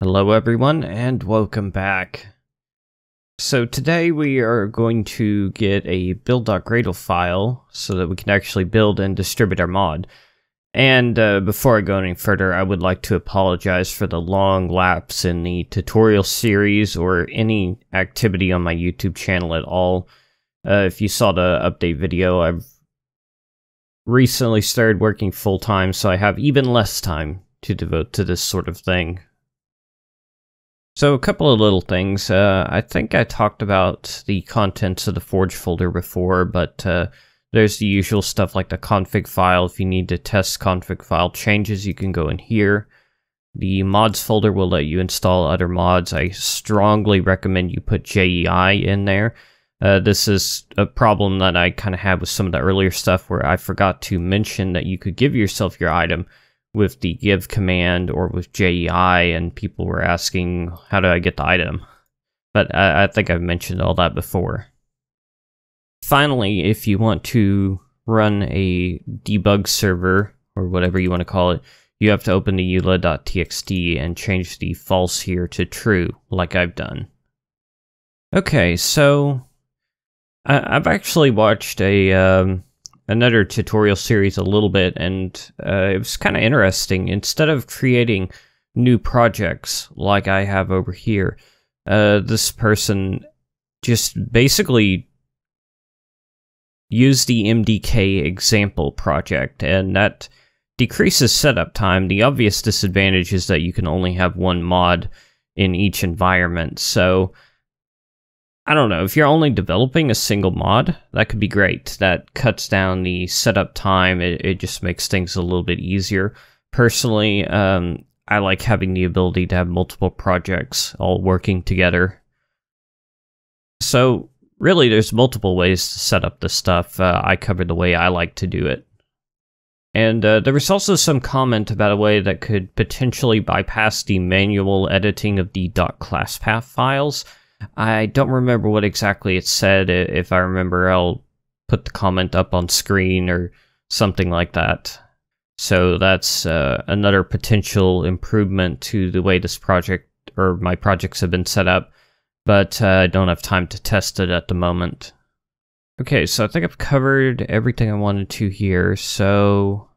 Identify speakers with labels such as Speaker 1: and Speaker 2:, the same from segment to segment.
Speaker 1: Hello everyone and welcome back. So today we are going to get a build.gradle file so that we can actually build and distribute our mod. And uh, before I go any further, I would like to apologize for the long lapse in the tutorial series or any activity on my YouTube channel at all. Uh, if you saw the update video, I've recently started working full time, so I have even less time to devote to this sort of thing. So a couple of little things. Uh, I think I talked about the contents of the Forge folder before, but uh, there's the usual stuff like the config file. If you need to test config file changes, you can go in here. The mods folder will let you install other mods. I strongly recommend you put JEI in there. Uh, this is a problem that I kind of had with some of the earlier stuff where I forgot to mention that you could give yourself your item with the give command or with JEI, and people were asking, how do I get the item? But I, I think I've mentioned all that before. Finally, if you want to run a debug server, or whatever you want to call it, you have to open the eula.txt and change the false here to true, like I've done. Okay, so I, have actually watched a um, another tutorial series a little bit, and uh, it was kind of interesting. Instead of creating new projects like I have over here, uh, this person just basically used the MDK example project, and that decreases setup time. The obvious disadvantage is that you can only have one mod in each environment, so I don't know, if you're only developing a single mod, that could be great. That cuts down the setup time, it, it just makes things a little bit easier. Personally, um, I like having the ability to have multiple projects all working together. So, really, there's multiple ways to set up this stuff. Uh, I cover the way I like to do it. And uh, there was also some comment about a way that could potentially bypass the manual editing of the .classpath files. I don't remember what exactly it said. If I remember, I'll put the comment up on screen or something like that. So that's uh, another potential improvement to the way this project or my projects have been set up, but uh, I don't have time to test it at the moment. Okay, so I think I've covered everything I wanted to here. So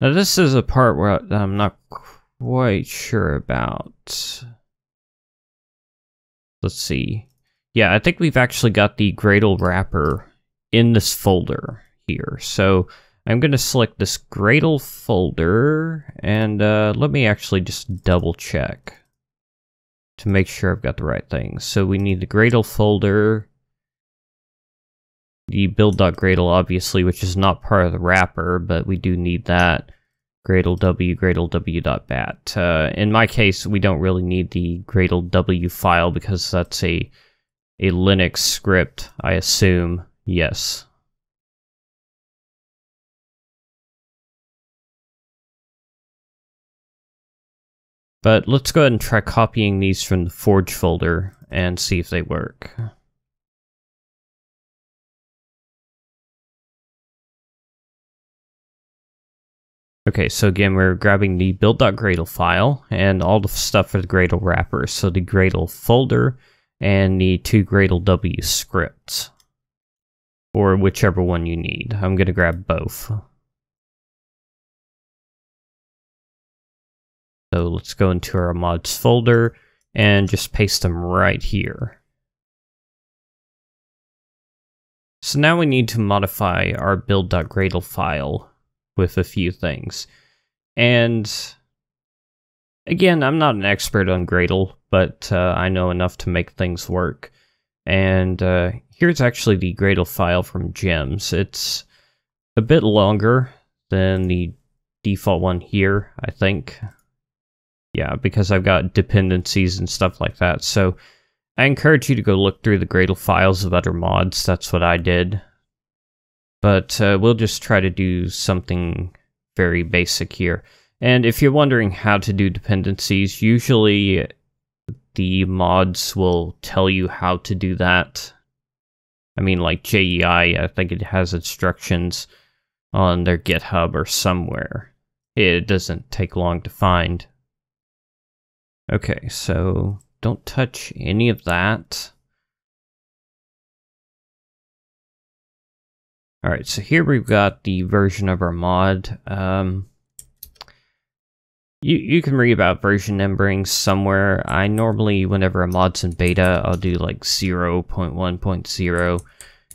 Speaker 1: now this is a part where I'm not quite sure about. Let's see. Yeah, I think we've actually got the Gradle wrapper in this folder here. So I'm going to select this Gradle folder and uh, let me actually just double check to make sure I've got the right things. So we need the Gradle folder, the build.gradle obviously, which is not part of the wrapper, but we do need that. Gradle W, Gradle W.bat. Uh, in my case, we don't really need the Gradle W file because that's a a Linux script, I assume. Yes. But let's go ahead and try copying these from the Forge folder and see if they work. Okay, so again, we're grabbing the build.gradle file and all the stuff for the Gradle wrapper. So the Gradle folder and the two Gradle W scripts, or whichever one you need. I'm going to grab both. So let's go into our mods folder and just paste them right here. So now we need to modify our build.gradle file with a few things. And again, I'm not an expert on Gradle, but uh, I know enough to make things work. And uh, here's actually the Gradle file from Gems. It's a bit longer than the default one here, I think. Yeah, because I've got dependencies and stuff like that. So I encourage you to go look through the Gradle files of other mods. That's what I did. But uh, we'll just try to do something very basic here. And if you're wondering how to do dependencies, usually the mods will tell you how to do that. I mean, like JEI, I think it has instructions on their GitHub or somewhere. It doesn't take long to find. Okay, so don't touch any of that. Alright, so here we've got the version of our mod. Um, you, you can read about version numbering somewhere. I normally, whenever a mod's in beta, I'll do like 0.1.0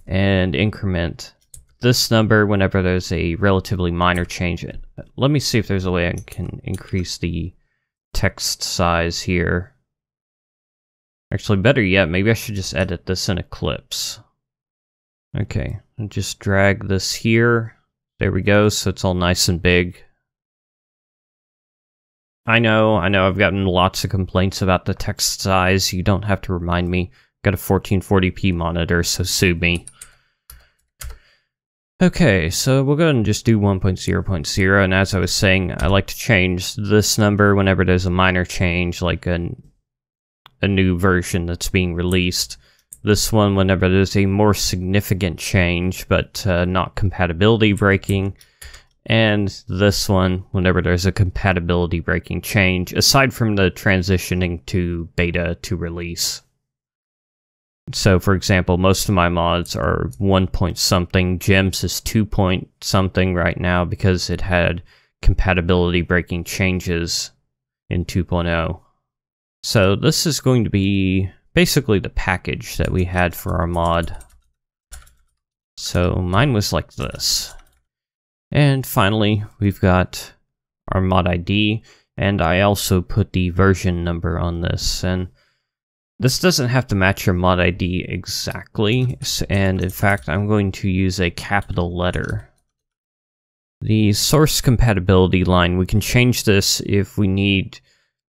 Speaker 1: and increment this number whenever there's a relatively minor change. Let me see if there's a way I can increase the text size here. Actually, better yet, maybe I should just edit this in Eclipse. Okay, just drag this here. There we go, so it's all nice and big. I know, I know, I've gotten lots of complaints about the text size. You don't have to remind me. Got a 1440p monitor, so sue me. Okay, so we'll go ahead and just do 1.0.0, and as I was saying, I like to change this number whenever there's a minor change, like an, a new version that's being released. This one whenever there's a more significant change, but uh, not compatibility breaking. And this one whenever there's a compatibility breaking change, aside from the transitioning to beta to release. So, for example, most of my mods are 1 point something. Gems is 2 point something right now because it had compatibility breaking changes in 2.0. So this is going to be basically the package that we had for our mod. So mine was like this. And finally, we've got our mod ID, and I also put the version number on this. And this doesn't have to match your mod ID exactly, and in fact I'm going to use a capital letter. The source compatibility line, we can change this if we need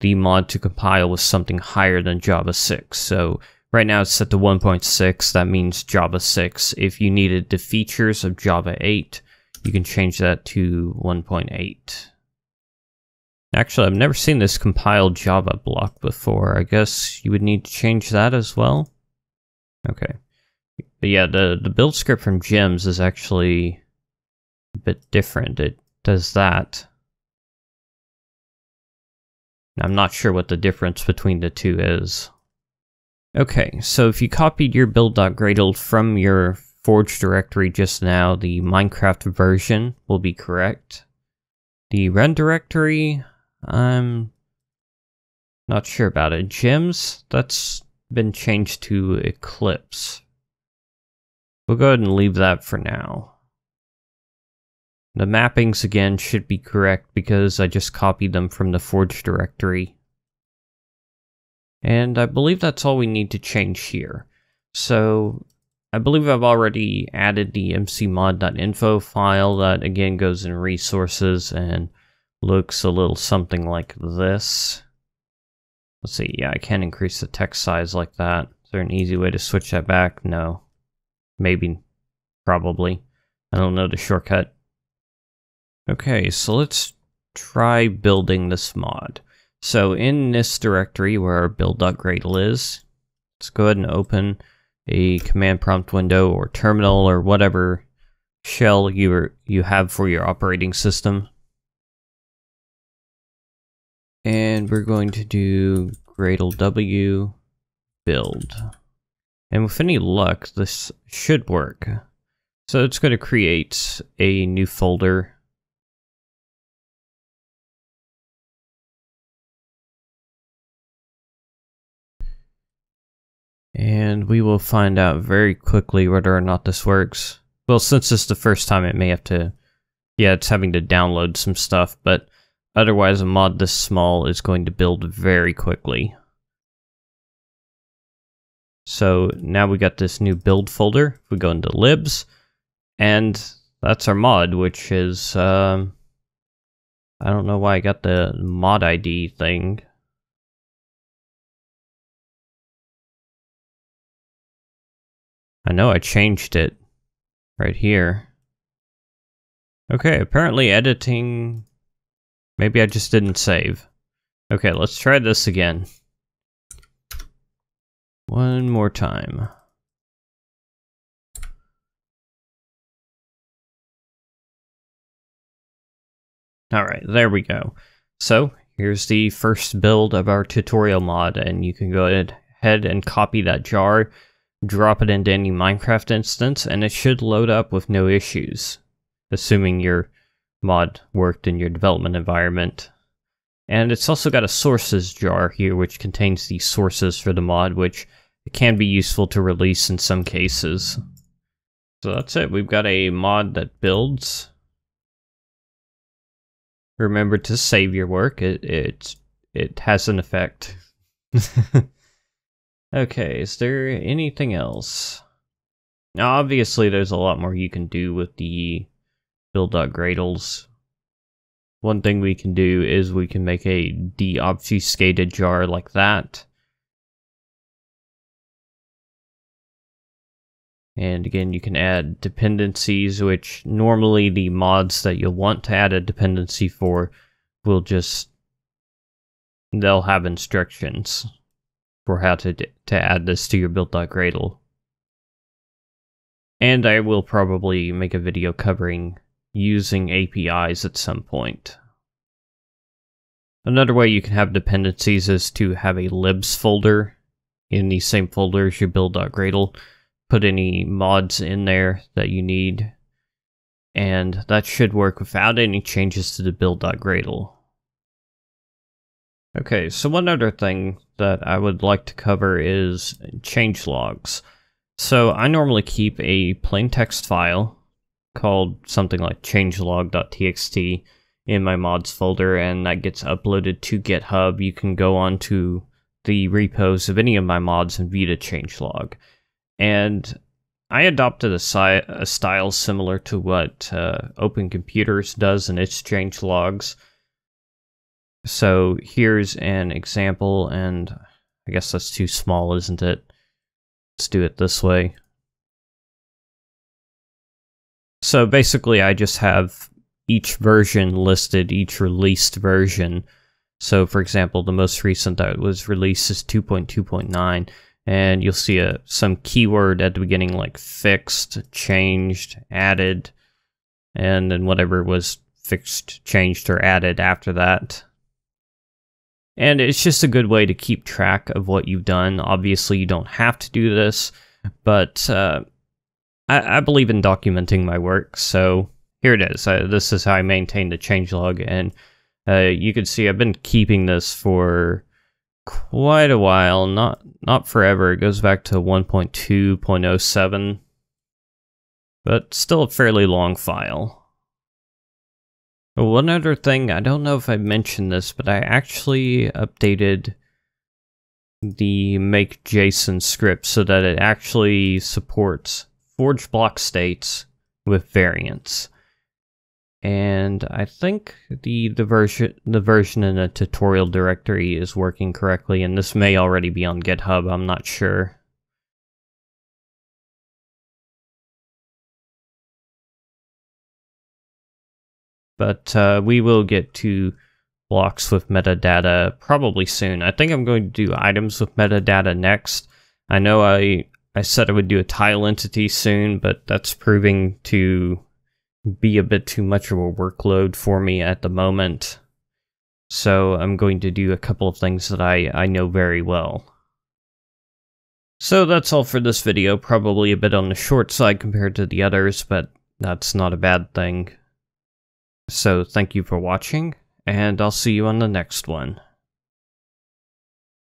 Speaker 1: the mod to compile with something higher than Java 6. So right now it's set to 1.6, that means Java 6. If you needed the features of Java 8, you can change that to 1.8. Actually, I've never seen this compiled Java block before. I guess you would need to change that as well? Okay. But yeah, the, the build script from Gems is actually a bit different. It does that. I'm not sure what the difference between the two is. Okay, so if you copied your build.gradle from your Forge directory just now, the Minecraft version will be correct. The run directory, I'm not sure about it. Gems, that's been changed to Eclipse. We'll go ahead and leave that for now. The mappings again should be correct because I just copied them from the Forge directory. And I believe that's all we need to change here. So I believe I've already added the mcmod.info file that again goes in resources and looks a little something like this. Let's see, yeah, I can increase the text size like that. Is there an easy way to switch that back? No. Maybe. Probably. I don't know the shortcut. Okay, so let's try building this mod. So in this directory where our build.gradle is, let's go ahead and open a command prompt window or terminal or whatever shell you you have for your operating system. And we're going to do Gradle W build. And with any luck, this should work. So it's going to create a new folder. And we will find out very quickly whether or not this works. Well, since it's the first time, it may have to... Yeah, it's having to download some stuff, but Otherwise, a mod this small is going to build very quickly. So now we got this new build folder. We go into libs, and that's our mod, which is, um, I don't know why I got the mod ID thing. I know I changed it right here. Okay, apparently editing Maybe I just didn't save. Okay, let's try this again. One more time. Alright, there we go. So, here's the first build of our tutorial mod, and you can go ahead and copy that jar, drop it into any Minecraft instance, and it should load up with no issues, assuming your mod worked in your development environment. And it's also got a sources jar here, which contains the sources for the mod, which can be useful to release in some cases. So that's it. We've got a mod that builds. Remember to save your work. It it it has an effect. okay, is there anything else? Now, obviously, there's a lot more you can do with the build.gradles. One thing we can do is we can make a deobfuscated jar like that. And again, you can add dependencies, which normally the mods that you'll want to add a dependency for will just, they'll have instructions for how to, to add this to your build.gradle. And I will probably make a video covering using APIs at some point. Another way you can have dependencies is to have a libs folder in the same folder as your build.gradle put any mods in there that you need. And that should work without any changes to the build.gradle. Okay, so one other thing that I would like to cover is change logs. So I normally keep a plain text file called something like changelog.txt in my mods folder and that gets uploaded to GitHub. You can go on to the repos of any of my mods and view the changelog and I adopted a, si- a style similar to what uh, Open Computers does in its change logs. So here's an example, and I guess that's too small, isn't it? Let's do it this way. So basically, I just have each version listed, each released version. So, for example, the most recent that was released is 2.2.9 and you'll see a some keyword at the beginning like fixed, changed, added, and then whatever was fixed, changed, or added after that. And it's just a good way to keep track of what you've done. Obviously, you don't have to do this, but uh, I, I, believe in documenting my work, so here it is. Uh, this is how I maintain the changelog, and uh, you can see I've been keeping this for quite a while, not not forever. It goes back to 1.2.07, but still a fairly long file. One other thing, I don't know if I mentioned this, but I actually updated the make JSON script so that it actually supports forge block states with variants and I think the the version the version in the tutorial directory is working correctly, and this may already be on GitHub. I'm not sure. But uh, we will get to blocks with metadata probably soon. I think I'm going to do items with metadata next. I know I I said I would do a tile entity soon, but that's proving to be a bit too much of a workload for me at the moment. So I'm going to do a couple of things that I, I know very well. So that's all for this video, probably a bit on the short side compared to the others, but that's not a bad thing. So thank you for watching, and I'll see you on the next one.